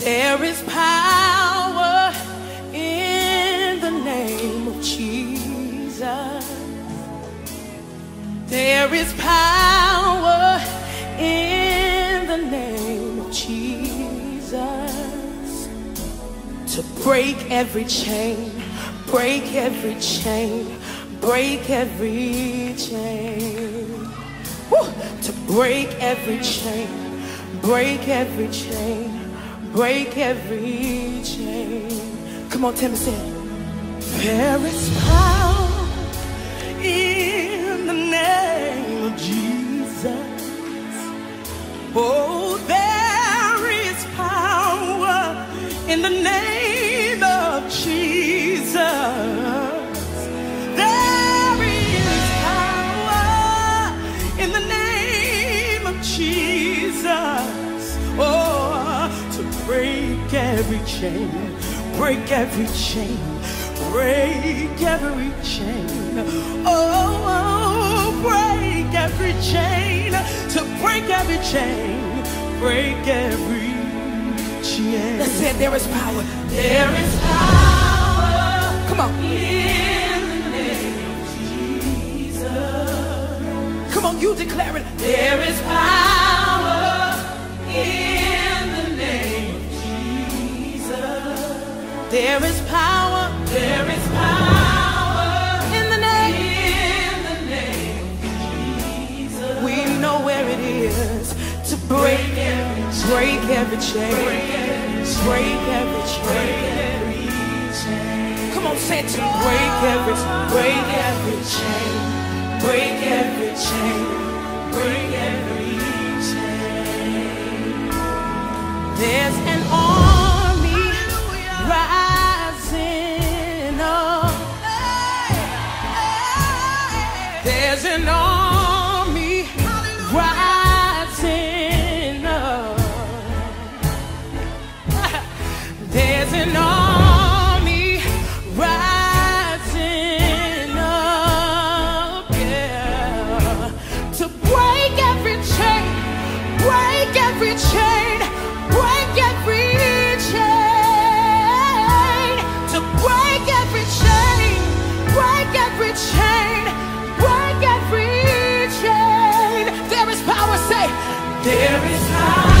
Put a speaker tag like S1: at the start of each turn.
S1: There is power in the name of Jesus. There is power in the name of Jesus to break every chain, break every chain, break every chain. Woo! To break every chain, break every chain, break every chain. Come on, Tim, say. There is power in the name of Jesus. Oh, there is power in the name every chain, break every chain, break every chain. Oh, oh, break every chain, to break every chain, break every chain. That's it, there is power. There is power. Come on. In the name of Jesus. Come on, you declare it. There is power There is power. There is power in the name. In the name of Jesus. We know where it is to break every break every chain. Break every chain. Come on, say to break every break every chain. Break every chain. Break There is power.